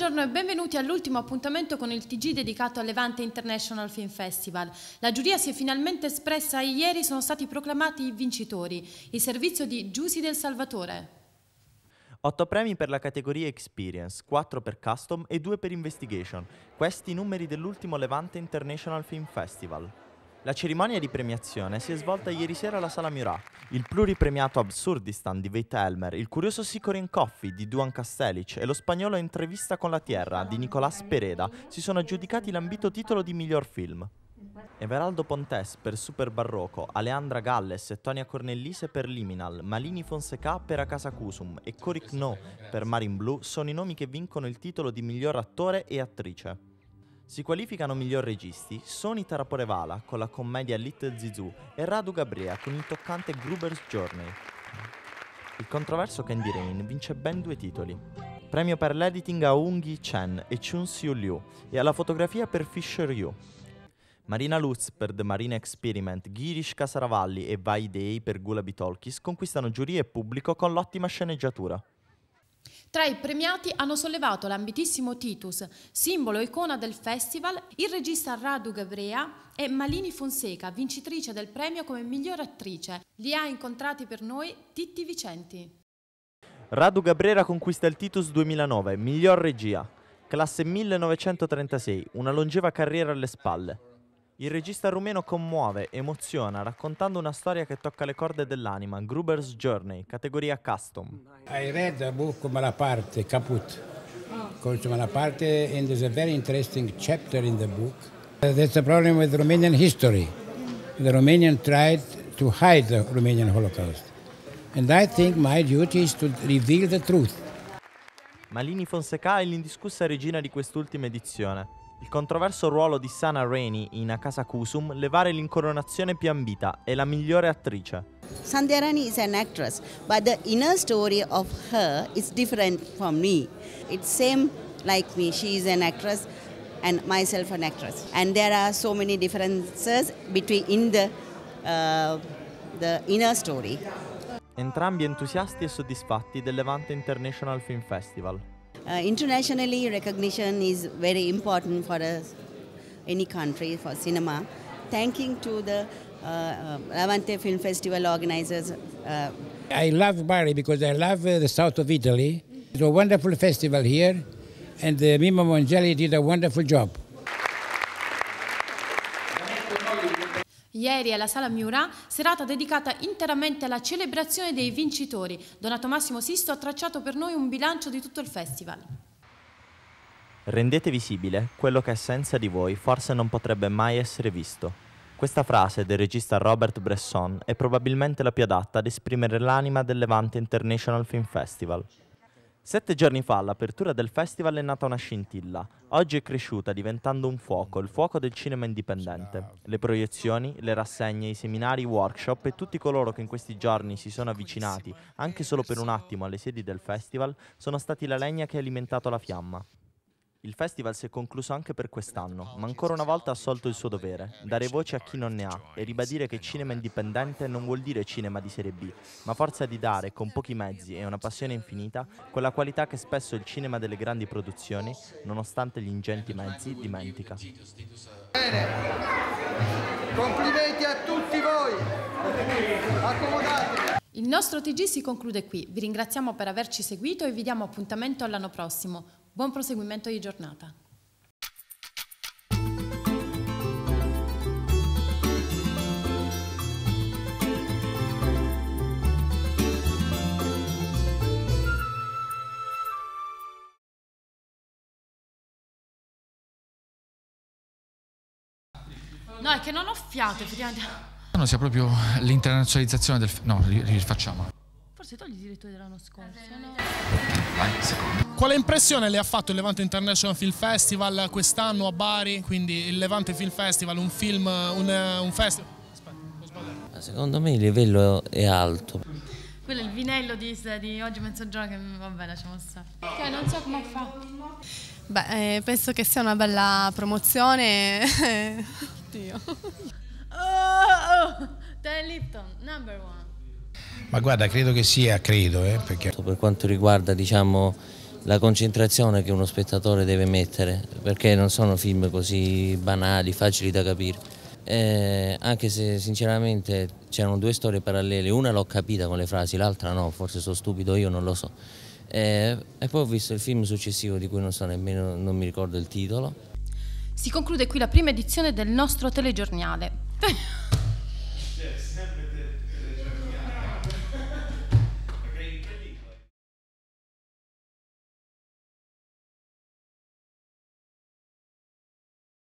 Buongiorno e benvenuti all'ultimo appuntamento con il TG dedicato al Levante International Film Festival. La giuria si è finalmente espressa e ieri sono stati proclamati i vincitori, il servizio di Giussi del Salvatore. 8 premi per la categoria Experience, 4 per Custom e 2 per Investigation. Questi i numeri dell'ultimo Levante International Film Festival. La cerimonia di premiazione si è svolta ieri sera alla Sala Murat. Il pluripremiato Absurdistan di Veit Elmer, il curioso Sicorin Coffee di Duan Kastelic e lo spagnolo Entrevista con la Tierra di Nicolás Pereda si sono aggiudicati l'ambito titolo di miglior film. Everaldo Pontes per Super Barroco, Aleandra Galles e Tonia Cornellise per Liminal, Malini Fonseca per A Casa Cusum e Cory No per Marin Blue sono i nomi che vincono il titolo di miglior attore e attrice. Si qualificano miglior registi Sony Taraporevala con la commedia Little Zizou e Radu Gabrea con il toccante Gruber's Journey. Il controverso Candy Rain vince ben due titoli. Premio per l'editing a Ungi Chen e Chun Siu Liu e alla fotografia per Fisher Yu. Marina Lutz per The Marine Experiment, Girish Casaravalli e Vai Day per Gulabi Tolkis conquistano giuria e pubblico con l'ottima sceneggiatura. Tra i premiati hanno sollevato l'ambitissimo Titus, simbolo e icona del festival, il regista Radu Gabrea e Malini Fonseca, vincitrice del premio come miglior attrice. Li ha incontrati per noi Titti Vicenti. Radu Gabrera conquista il Titus 2009, miglior regia. Classe 1936, una longeva carriera alle spalle. Il regista rumeno commuove, emoziona, raccontando una storia che tocca le corde dell'anima, Gruber's Journey, categoria custom. I read the book Malaparte, Caput, called Malaparte, and there's a very interesting chapter in the book. That's the problem with Romanian history. The Romanian tried to hide the Romanian Holocaust. And I think my duty is to reveal the truth. Malini Fonseca è l'indiscussa regina di quest'ultima edizione. Il controverso ruolo di Sana Rainey in A Casa Kusum le vare l'incoronazione più ambita e la migliore attrice. Sandhya Rani is an actress, but the inner story of her is different from me. It's same like me. She is an actress, and myself an actress. And there are so many differences between in the uh, the inner story. Entrambi entusiasti e soddisfatti del Levante International Film Festival. Uh, internationally, recognition is very important for us, any country for cinema. Thanking to the uh, uh, Levante Film Festival organizers. Uh, I love Bari because I love uh, the south of Italy. It's a wonderful festival here, and uh, Mimo Mongeli did a wonderful job. Ieri alla Sala Miura, serata dedicata interamente alla celebrazione dei vincitori. Donato Massimo Sisto ha tracciato per noi un bilancio di tutto il festival. Rendete visibile quello che senza di voi forse non potrebbe mai essere visto. Questa frase del regista Robert Bresson è probabilmente la più adatta ad esprimere l'anima del Levante International Film Festival. Sette giorni fa all'apertura del festival è nata una scintilla. Oggi è cresciuta diventando un fuoco, il fuoco del cinema indipendente. Le proiezioni, le rassegne, i seminari, i workshop e tutti coloro che in questi giorni si sono avvicinati, anche solo per un attimo, alle sedi del festival, sono stati la legna che ha alimentato la fiamma. Il festival si è concluso anche per quest'anno, ma ancora una volta ha assolto il suo dovere, dare voce a chi non ne ha e ribadire che cinema indipendente non vuol dire cinema di serie B, ma forza di dare, con pochi mezzi e una passione infinita, quella qualità che spesso il cinema delle grandi produzioni, nonostante gli ingenti mezzi, dimentica. Bene, complimenti a tutti voi. Accomodatevi. Il nostro TG si conclude qui. Vi ringraziamo per averci seguito e vi diamo appuntamento all'anno prossimo. Buon proseguimento di giornata. No, è che non ho fiato, effettivamente. No, sia proprio l'internazionalizzazione del... No, ri- rifacciamo. Forse togli i direttori dell'anno scorso, no? Vai, secondo. Quale impressione le ha fatto il Levante International Film Festival quest'anno a Bari? Quindi il Levante Film Festival, un film, un, un festival. Aspetta. Secondo me il livello è alto. Quello è il vinello di, di oggi mezzogiorno che vabbè lasciamo stare. Che non so come fa. Beh, eh, penso che sia una bella promozione. Oddio. Oh, oh, Dan Lipton, number one. Ma guarda, credo che sia, credo, eh, perché Per quanto riguarda diciamo, la concentrazione che uno spettatore deve mettere, perché non sono film così banali, facili da capire. Eh, anche se sinceramente c'erano due storie parallele, una l'ho capita con le frasi, l'altra no, forse sono stupido io, non lo so. Eh, e poi ho visto il film successivo di cui non so nemmeno, non mi ricordo il titolo. Si conclude qui la prima edizione del nostro telegiornale.